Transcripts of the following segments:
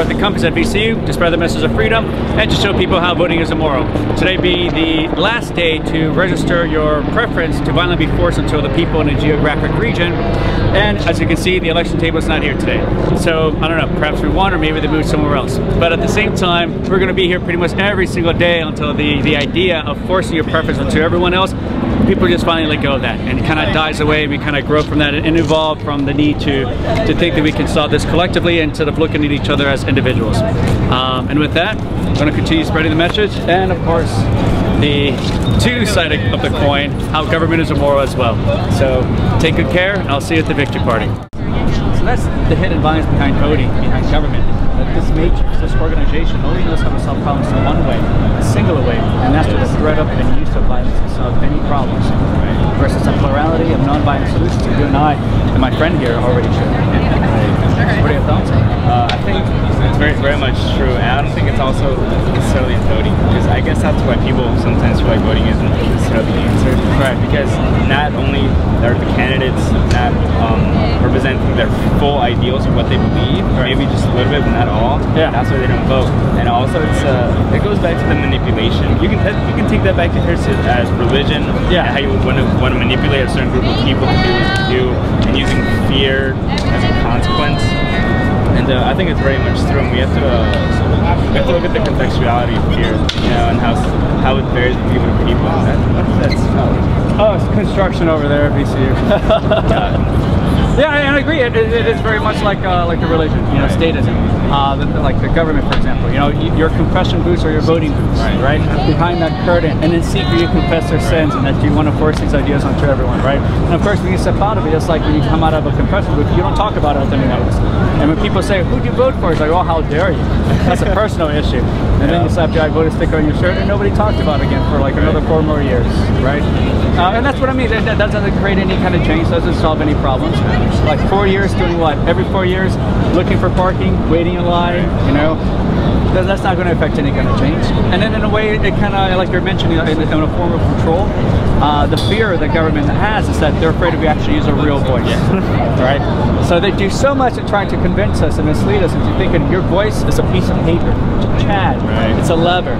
at the Compass at VCU to spread the message of freedom and to show people how voting is immoral. Today being the last day to register your preference to violently be forced into the people in a geographic region. And as you can see, the election table is not here today. So I don't know, perhaps we won or maybe they moved somewhere else. But at the same time, we're gonna be here pretty much every single day until the, the idea of forcing your preference onto everyone else people just finally let go of that and it kind of dies away we kind of grow from that and evolve from the need to to think that we can solve this collectively instead of looking at each other as individuals. Um, and with that i'm going to continue spreading the message and of course the two side of the coin how government is immoral as well. So take good care and i'll see you at the victory party. So that's the hidden bias behind voting behind government this matrix, this organization only knows how to solve problems in one way, a singular way, and that's through the threat of and use of violence to solve any problems, versus a plurality of non-violent solutions you and I and my friend here already share. What are your thoughts? Uh, I think it's very, very much true, and I don't think it's also necessarily in voting, because I guess that's why people sometimes feel like voting isn't necessarily the answer. Right. Because not only are the candidates not um, representing their full ideals of what they believe, right. maybe just a little bit, but not all. Yeah. That's why they don't vote. And also, it's uh, it goes back to the manipulation. You can you can take that back to here as religion. Yeah. how you want to want to manipulate a certain group of people to do what you do, and using fear as a consequence. And uh, I think it's very much true, and we have to uh, we have to look at the contextuality of fear, you know, and how how it varies from people to people. That, that's oh, it's construction over there, VCU. Yeah, I, I agree. It, it, it is very much like uh, like a religion, you know, right. statism. Uh, the, the, like the government, for example. You know, your confession booths are your voting booths, right. right? Behind that curtain, and in secret you confess their sins, and that you want to force these ideas onto everyone, right? And of course, when you step out of it, it's like when you come out of a confession booth, you don't talk about it with anyone else. And when people say, "Who'd you vote for?" It's like, "Oh, how dare you?" That's a personal issue. And yeah. then you slap your I voted sticker on your shirt, and nobody talked about it again for like another four more years, right? Uh, and that's what I mean. That, that doesn't create any kind of change. Doesn't solve any problems. Like four years doing what? Every four years, looking for parking, waiting in line, you know, that's not going to affect any kind of change. And then in a way, it kind of, like you're mentioning, in, in a form of control, uh, the fear the government has is that they're afraid if we actually use a real voice, right? So they do so much in trying to convince us and mislead us into thinking your voice is a piece of paper, Chad, right. it's a lever.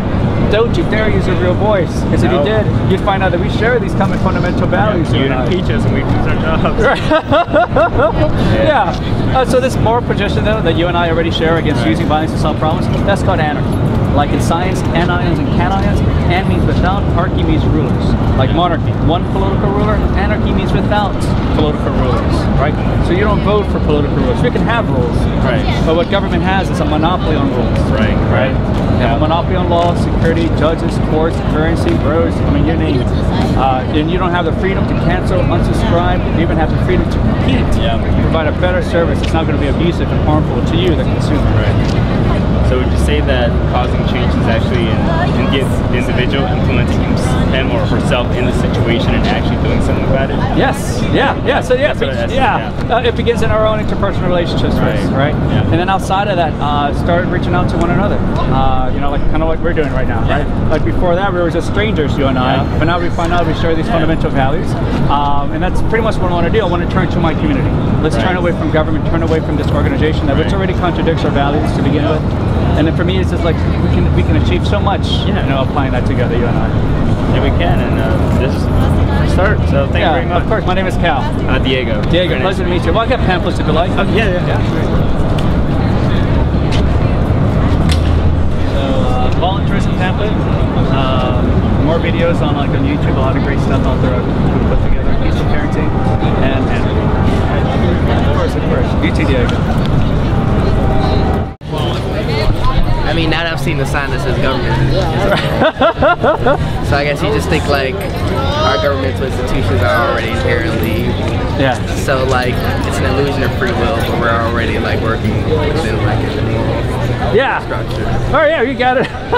Don't you dare use a real voice, because if you did, you'd find out that we share these common fundamental values. Yeah, you'd impeach us and we'd lose our jobs. Right. yeah. Uh, so this moral position, though, that you and I already share against right. using violence to solve problems, that's called anarchy. Like in science, anions and cations, an means without, archy means rulers. Like monarchy, one political ruler, anarchy means without political rulers, right? So you don't vote for political rulers. We can have rules, right? But what government has is a monopoly on rules, right? Right. They have a monopoly on law, security, judges, courts, currency, roads. I mean, you name it. Uh, and you don't have the freedom to cancel, unsubscribe. You even have the freedom to compete. Yeah. You Provide a better service. It's not going to be abusive and harmful to you, the consumer. Right. So would you say that causing change is actually in, in the individual implementing him or herself in the situation and actually doing something about it? Yes. Yeah. Yeah. So yeah, yeah. yeah. Uh, it begins in our own interpersonal relationships right. right? Yeah. And then outside of that, uh, start reaching out to one another. Uh, you know, like kind of what we're doing right now, yeah. right? Like before that, we were just strangers, you and I. But now we find out we share these fundamental values, um, and that's pretty much what I want to do. I want to turn to my community. Let's right. turn away from government, turn away from this organization that right. which already contradicts our values to begin with. And then for me, it's just like we can we can achieve so much, yeah. you know, applying that together, you and I. Yeah, we can, and uh, this is start. So thank yeah, you very much. Of course, my name is Kal. Uh, Diego. Diego, very pleasure nice. to meet you. Well, I got pamphlets if you like. Oh, yeah, yeah. yeah. So, uh, voluntaryism pamphlet. Uh, more videos on like on YouTube. A lot of great stuff out there we put together. Parenting and and of course, of course. You too, Diego. I mean, now that I've seen the sign that says government. so I guess you just think like our governmental institutions are already inherently. Yeah. So like it's an illusion of free will, but we're already like working within like a yeah. Oh yeah, you got it.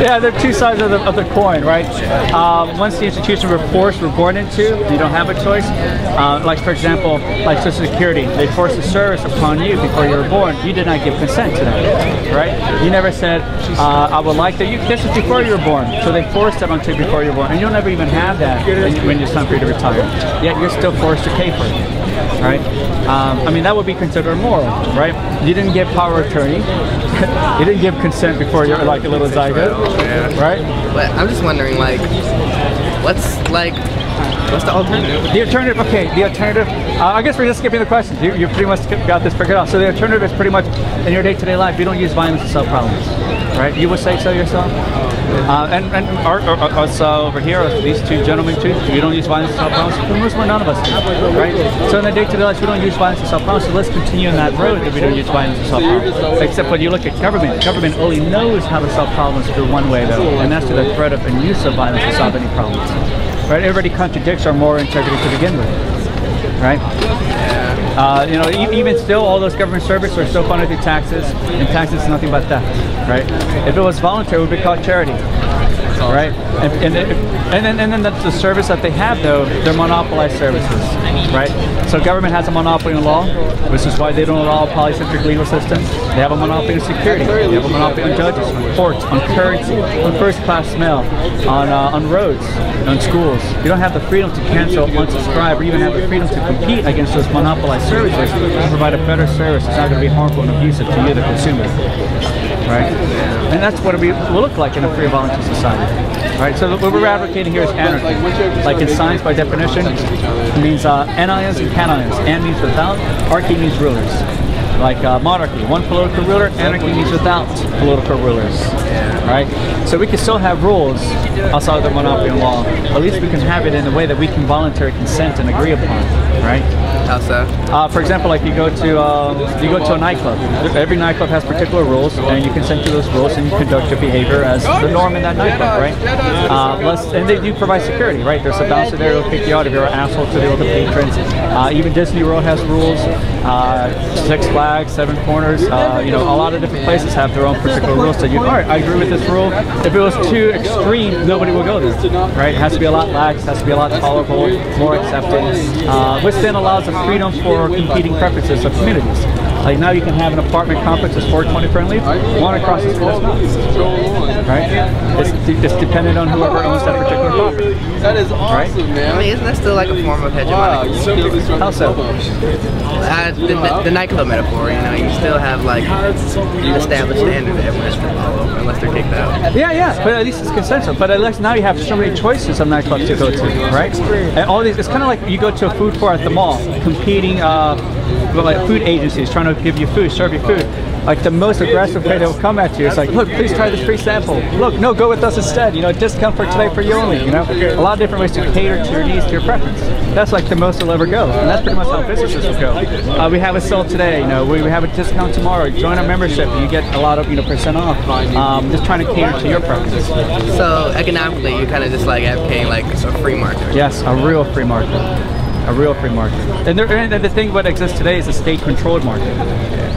yeah, they're two sides of the, of the coin, right? Um, once the institution we're forced, we're born into, you don't have a choice. Uh, like for example, like Social Security, they forced a service upon you before you were born. You did not give consent to that, right? You never said, uh, I would like that. You, this is before you were born, so they forced it onto you before you were born, and you'll never even have that when it's time for you to retire. Yet you're still forced to pay for it, right? Um, I mean, that would be considered moral, right? You didn't give power of attorney. you didn't give consent before you're like a little zygote, right? But I'm just wondering, like, what's like, what's the alternative? The alternative, okay, the alternative, uh, I guess we're just skipping the questions. You, you pretty much got this figured out. So the alternative is pretty much in your day-to-day life, you don't use violence to solve problems, right? You would say so yourself? Uh, and and our, our, us uh, over here, these two gentlemen too, we don't use violence to problems. For the most part, none of us do, right? So in the day-to-day life, we don't use violence to problems. So let's continue on that road that we don't use violence to problems. Except when you look at government, government only knows how to solve problems through one way though, and that's through the threat of and use of violence to solve any problems. Right? Everybody contradicts our moral integrity to begin with right? Uh, you know, e- even still, all those government services are still funded through taxes, and taxes is nothing but theft, right? If it was voluntary, it would be called charity, right? And, and, and then, and then the, the service that they have, though, they're monopolized services, right? So government has a monopoly on law, which is why they don't allow a polycentric legal system. They have a monopoly on security. They have a monopoly on judges, on courts, on currency, on first-class mail, on uh, on roads, on schools. You don't have the freedom to cancel, unsubscribe, or even have the freedom to compete against those monopolized services to provide a better service. It's not going to be harmful and abusive to you, the consumer. Right? And that's what we will look like in a free voluntary society. Right? So what we're advocating here is anarchy. Like in science, by definition, it means uh, anions and cations. An means without, archy means rulers. Like uh, monarchy, one political ruler, anarchy means without political rulers. Right? So we can still have rules outside of the monopoly on law. At least we can have it in a way that we can voluntarily consent and agree upon. Right? How so? Uh, for example, like you go to um, you go to a nightclub. Every nightclub has particular rules, and you consent to those rules, and you conduct your behavior as the norm in that nightclub, right? Uh, less, and they do provide security, right? There's a bouncer there who'll kick you out if you're an asshole to the other patrons. Uh, even Disney World has rules. Uh, Six Flags, Seven Corners, uh, you know, a lot of different places have their own particular rules. So you, all right, I agree with this rule. If it was too extreme, nobody would go there, right? It has to be a lot lax, has to be a lot tolerable, more accepting, uh, which then allows the freedom for competing preferences of communities. Like now you can have an apartment complex that's 420 friendly, one across the street is not, right? It's, it's dependent on whoever owns that particular property. That is Right? awesome, I man. mean, isn't that still like a form of Wow, hegemonic? you took this from How so? Uh, the, the, the nightclub metaphor, you know, you still have like an established standard that everyone has to follow unless they're kicked out. Yeah, yeah, but at least it's consensual. But at least now you have so many choices of nightclubs to go to, right? And all these, it's kind of like you go to a food court at the mall, competing, uh, well, like food agencies trying to give you food, serve you food. Like the most aggressive way they will come at you. It's like, look, please try this free sample. Look, no, go with us instead. You know, discount for today for you only. You know, a lot of different ways to cater to your needs, to your preference. That's like the most they'll ever go, and that's pretty much how businesses will go. Uh, we have a sale today. You know, we, we have a discount tomorrow. Join our membership, and you get a lot of you know percent off. Um, just trying to cater to your preferences. So economically, you're kind of just like advocating like a free market. Yes, a real free market. A real free market. And, there, and the thing what exists today is a state-controlled market.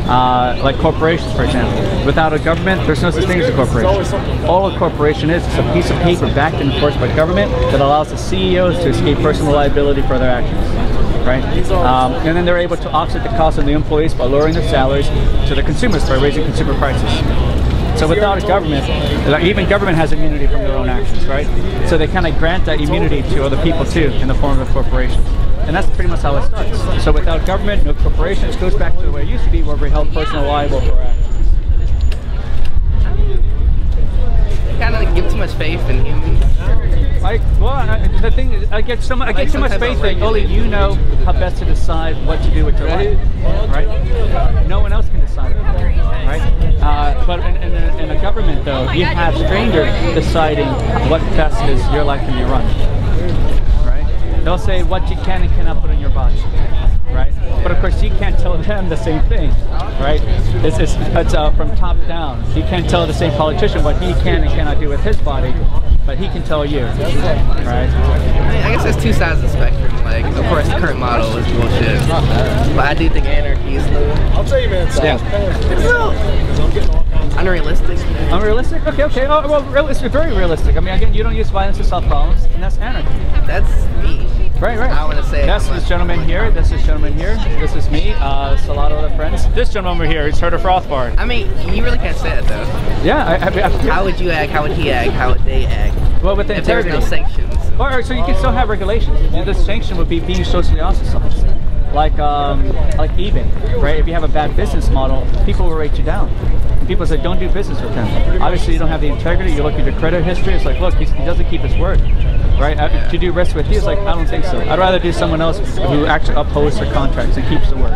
Uh, like corporations, for example. Without a government, there's no such thing as a corporation. All a corporation is is a piece of paper backed and enforced by government that allows the CEOs to escape personal liability for their actions. Right? Um, and then they're able to offset the cost of the employees by lowering their salaries to the consumers by raising consumer prices. So without a government, like even government has immunity from their own actions, right? So they kind of grant that immunity to other people too in the form of corporations. And that's pretty much how it starts. So without government, no corporations, goes back to the way it used to be where we held personal liable for actions. Kind of like give too much faith in humans. I, well, I, the thing is, I get so much, I get so much faith that only you know how best to decide what to do with your life, right? No one else can decide, right? Uh, but in, in, a, in a government, though, you have strangers deciding what best is your life can be run? They'll say what you can and cannot put in your body, right? But of course, you can't tell them the same thing, right? This is it's uh, from top down. You can't tell the same politician what he can and cannot do with his body, but he can tell you, right? I, guess there's two sides of the spectrum. Like, of course, the current model is bullshit, but I do think anarchy is still I'll tell you, man. Yeah. It's unrealistic. Unrealistic? Okay, okay. Oh, well, realistic, very realistic. I mean, again, you don't use violence to solve problems, and that's anarchy. That's me. Right, right. I wanna say That's this gentleman here. This is gentleman here. This is me. Uh, is a lot of other friends. This gentleman over here is Herder Frothbard. I mean, you really can't say it though. Yeah, I, I, I, How would you act? How would he act? How would they act? well, with the If there no sanctions. All right, so you can still have regulations. The sanction would be being socially ostracized. like um, like eBay, right? If you have a bad business model, people will rate you down. And people say, don't do business with him. Obviously, you don't have the integrity. You look at your credit history. It's like, look, he's, he doesn't keep his word, right? Uh, To do risk with you, it's like, I don't think so. I'd rather do someone else who actually upholds their contracts and keeps the word.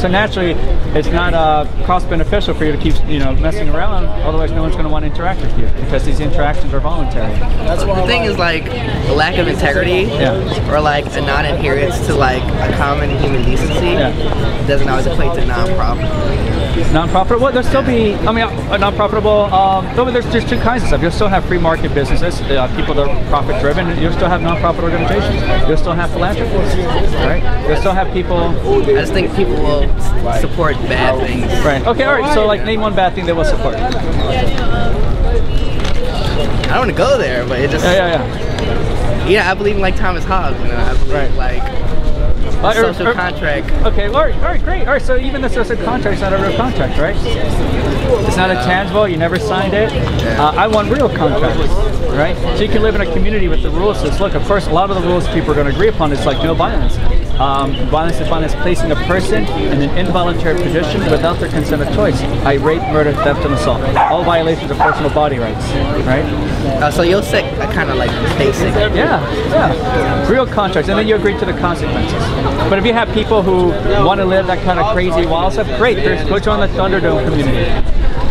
So naturally, it's not uh, cost beneficial for you to keep, you know, messing around. Otherwise, no one's going to want to interact with you because these interactions are voluntary. That's The thing is like the lack of integrity Yeah. or like a non-adherence to like a common human decency Yeah. doesn't always equate to non-profit. Non-profit? Well, there'll still be. I mean, uh, non-profitable. Um, there's there's two kinds of stuff. You'll still have free market businesses, uh, people that are profit-driven. You'll still have non-profit organizations. You'll still have philanthropists, right? You'll still have people. I just think people will support bad things. Right. Okay. All right. So, like, name one bad thing they will support. I don't want to go there, but it just Yeah, yeah, yeah. yeah. I believe in like Thomas Hobbes. You know, I believe Right. like Uh, er- social er- contract. Okay, all right, all right, great. All right, so even the social contract's not a real contract, right? It's not a tangible. You never signed it. Uh, I want real contracts, right? So you can live in a community with the rules. So it's, look, of course, a lot of the rules people are going to agree upon is like no violence. Um, violence is violence placing a person in an involuntary position without their consent of choice. I rape, murder, theft, and assault. All violations of personal body rights, right? Uh, so you'll set a kind of like basic. Yeah, yeah. Real contracts, and then you agree to the consequences. But if you have people who want to live that kind of crazy wild stuff, great. There's, go join the Thunderdome community,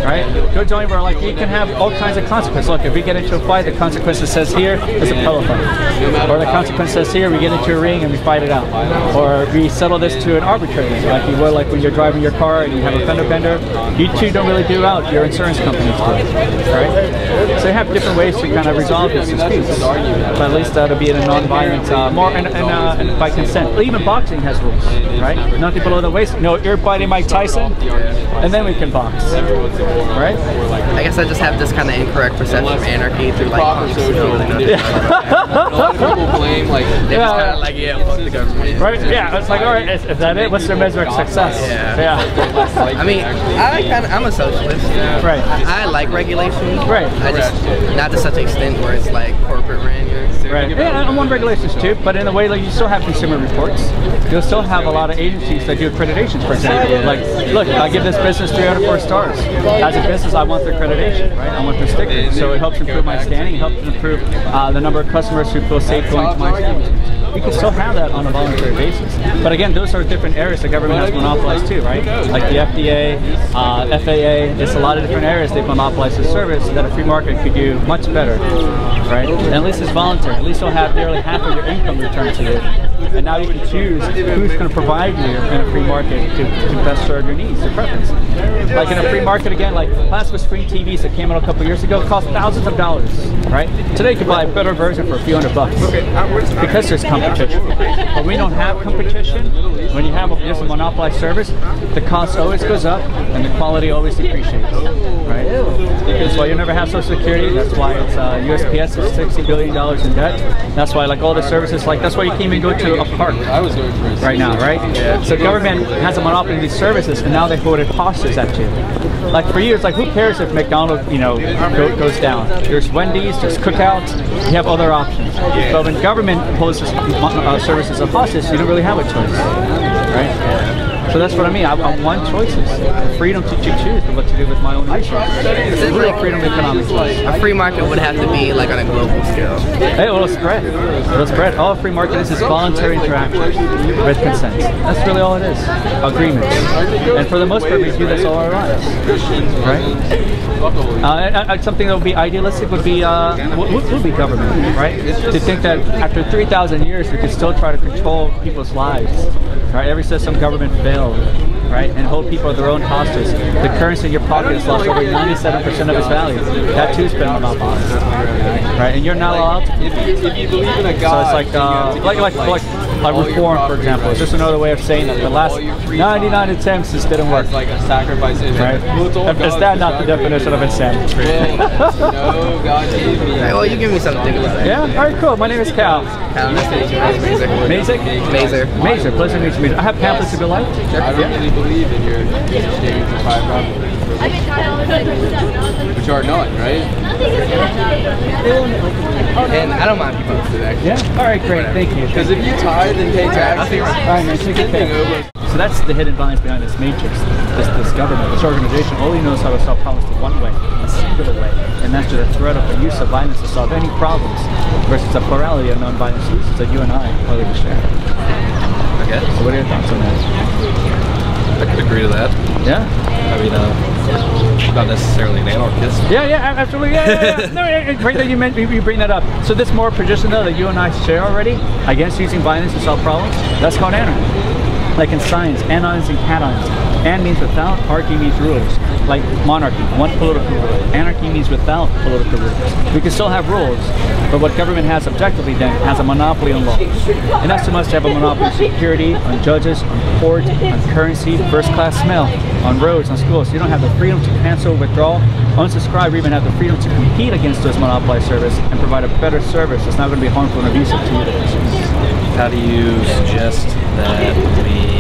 right? Go join where like you can have all kinds of consequences. Look, if we get into a fight, the consequences says here is a pillow fight, or the consequence says here we get into a ring and we fight it out, or we settle this to an arbitrator, like you would like when you're driving your car and you have a fender bender. You two don't really do out. Your insurance companies do, right? So you have different ways to kind of resolve these disputes. But at least that'll be in a non-violent, uh, more and, and, uh, and by consent. Even boxing has rules, right? Nothing below the waist. No ear biting Mike Tyson, and then we can box, right? I guess I just have this kind of incorrect perception of anarchy through like punks who don't really know shit. A lot of people blame like They're just Yeah. kind of like, yeah, fuck the government. Right? Yeah. It's like, all right, is, is that it? What's their measure of success? Yeah. Yeah. I mean, I kind of, I'm a socialist. Right. I, I like regulation. Right. I just not to such an extent where it's like corporate ran yours. Right. Yeah, I want regulations too, but in a way, like you still have consumer reports. You'll still have a lot of agencies that do accreditations, for example. Like, look, I give this business three out of four stars. As a business, I want their accreditation, right? I want their sticker. So it helps improve my standing, it helps improve uh, the number of customers who feel safe going to my stores. We can still have that on a voluntary basis. But again, those are different areas the government has monopolized too, right? Like the FDA, uh, FAA, it's a lot of different areas they've monopolized the service that a free market could do much better, right? And at least it's voluntary. At least you'll have nearly half of your income returned to you. And now you can choose who's going to provide you in a free market to, to best serve your needs, your preferences. Like in a free market, again, like plasma screen TVs that came out a couple years ago cost thousands of dollars, right? Today you can buy a better version for a few hundred bucks because there's competition. But we don't have competition. When you have a, just a monopolized service, the cost always goes up and the quality always depreciates, right? That's why you never have Social Security. That's why it's uh, USPS is sixty billion dollars in debt. That's why like all the services, like that's why you can't even go to a park I was going for a right now, right? Yeah. So government has a monopoly of these services, and now they hold imposters at you. Like for you, it's like who cares if McDonald's, you know, go, goes down? There's Wendy's, there's Cookouts. You have other options. But when government poses uh, services of hostage, you don't really have a choice, right? So that's what I mean. I, I want choices, freedom to, to choose what to do with my own resources. This is really freedom of economic choice. A free market would have to be like on a global scale. Hey, well, it'll spread. It'll spread. All free market is is voluntary interaction with consent. That's really all it is. Agreements. And for the most part, we do this all our lives. Right? Uh, something that would be idealistic would be uh, would- would be government, right? To think that after 3,000 years, we could still try to control people's lives, right? Every system government failed, right? And hold people at their own hostage. The currency in your pocket has lost over 97% of its value. That too's been monopolized, right? And you're not allowed to. If you, if you believe in a God, So it's like, uh, like, like, like, give, like reform, for example. It's just another way of saying that the last All your free 99 attempts just didn't work. Like a sacrifice. Right? like, well, it's all Is that not the definition of insanity? created. No, God gave me. Well, you give me something to think about. Yeah? Alright, cool. My name is Kal. How nice to meet you. Mazer. Mazik? Mazer. Mazer, pleasure to meet you. I have pamphlets of your life. I don't really believe in your exchange of five dollars. Which are none, right? And I don't mind if you posted actually. Yeah. All right, great. Thank you. Because if you tithe and pay taxes, All right, man. Take over So that's the hidden violence behind this matrix, this, this government, this organization only knows how to solve problems the one way, a singular way, and that's through the threat of the use of violence to solve any problems versus the plurality of non-violent solutions that you and I are to share. Okay. So what are your thoughts on that? I could agree to that. Yeah? I mean, uh, not necessarily an anarchist. Yeah, yeah, absolutely. Yeah, yeah, yeah. no, yeah, great that you, meant, you bring that up. So this moral position though that you and I share already against using violence to solve problems, that's called anarchy. Like in science, anions and cations. An means without, archy means rules. Like monarchy, one political rule. Anarchy means without political rules. We can still have rules, but what government has objectively then has a monopoly on law. And that's too much to have a monopoly on security, on judges, on court, on currency, first class mail, on roads, on schools. You don't have the freedom to cancel, withdraw, unsubscribe, or even have the freedom to compete against those monopolized service and provide a better service that's not going to be harmful and abusive to you. How do you suggest that we,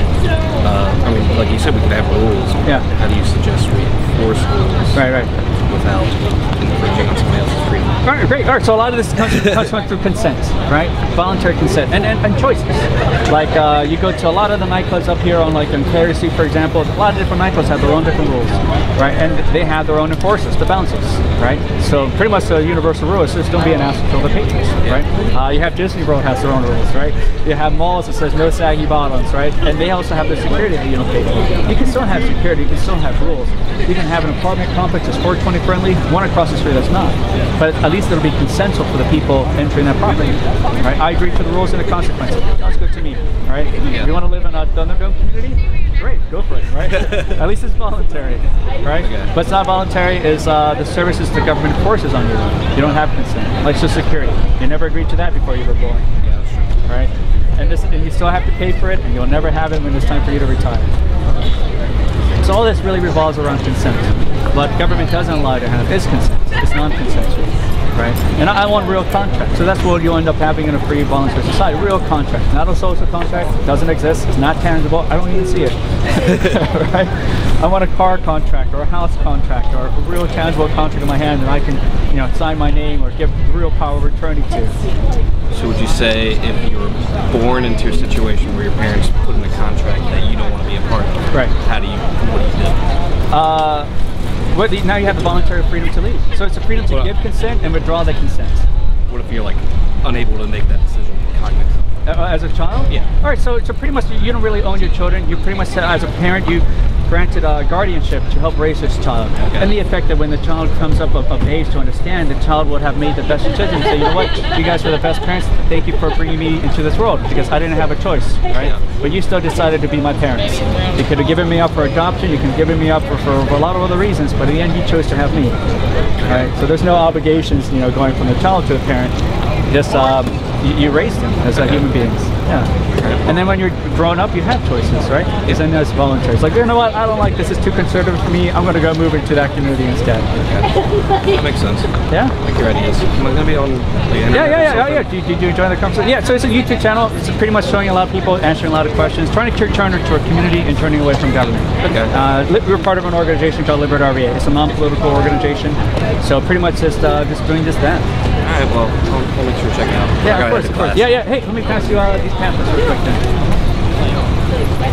uh, I mean, like you said, we could have rules. Yeah. How do you suggest we enforce rules Right, right. without infringing on somebody? All right, great. All right, so a lot of this comes, comes through consent, right? Voluntary consent and, and, and choices. Like uh, you go to a lot of the nightclubs up here on like on Cary Street, for example. A lot of different nightclubs have their own different rules, right? And they have their own enforcers, the bouncers, right? So pretty much the universal rule is just don't be an asshole to the patrons, right? Uh, you have Disney World has their own rules, right? You have malls that says no saggy bottoms, right? And they also have their security that you don't pay for. You can still have security, you can still have rules. You can have an apartment complex that's 420 friendly, one across the street that's not. But least it'll be consensual for the people entering that property, right? I agree to the rules and the consequences. Sounds good to me, right? If you want to live in a Thunderdome community, great, go for it, right? at least it's voluntary, right? Okay. What's not voluntary is uh, the services the government forces on you. You don't have consent, like Social Security. You never agreed to that before you were born, Yeah, that's true. right? And this, and you still have to pay for it, and you'll never have it when it's time for you to retire. So all this really revolves around consent. But government doesn't allow you to have is consent. It's non-consensual, right? And I I want real contract. So that's what you end up having in a free voluntary society. Real contract, not a social contract. Doesn't exist. It's not tangible. I don't even see it, right? I want a car contract or a house contract or a real tangible contract in my hand that I can, you know, sign my name or give real power of attorney to. So would you say if you were born into a situation where your parents put in a contract that you don't want to be a part of, Right. how do you, what do you do? Uh, what, now you have the voluntary freedom to leave. So it's a freedom to Well- give consent and withdraw the consent. What if you're like unable to make that decision cognizant? Uh, as a child? Yeah. All right, so, so pretty much you don't really own your children. You pretty much, uh, as a parent, you granted uh, guardianship to help raise this child. Okay. And the effect that when the child comes up of, of age to understand, the child would have made the best decision. Say, you know what, you guys were the best parents. Thank you for bringing me into this world because I didn't have a choice, right? Yeah. But you still decided to be my parents. You could have given me up for adoption. You could have given me up for, for, for a lot of other reasons, but in the end, you chose to have me. Right? So there's no obligations, you know, going from the child to the parent. Just um, you, you raised them as uh, human beings. Yeah. And then when you're grown up, you have choices, right? Is then there's voluntary. It's like, you know what? I don't like this. It's too conservative for me. I'm going to go move into that community instead. That makes sense. Yeah. I like your ideas. Am I going to be on the internet? Yeah, yeah, yeah, oh, yeah. Did, you- do you join the conversation? Yeah, so it's a YouTube channel. It's pretty much showing a lot of people, answering a lot of questions, trying to turn it to a community and turning away from government. Okay. Uh, we're part of an organization called Liberate RVA. It's a non-political organization. So pretty much just uh, just doing just that. All right, well, I'll, I'll make sure to check it out. Yeah, of course, of course. Yeah, yeah. Hey, let me pass you uh, these pamphlets real quick then.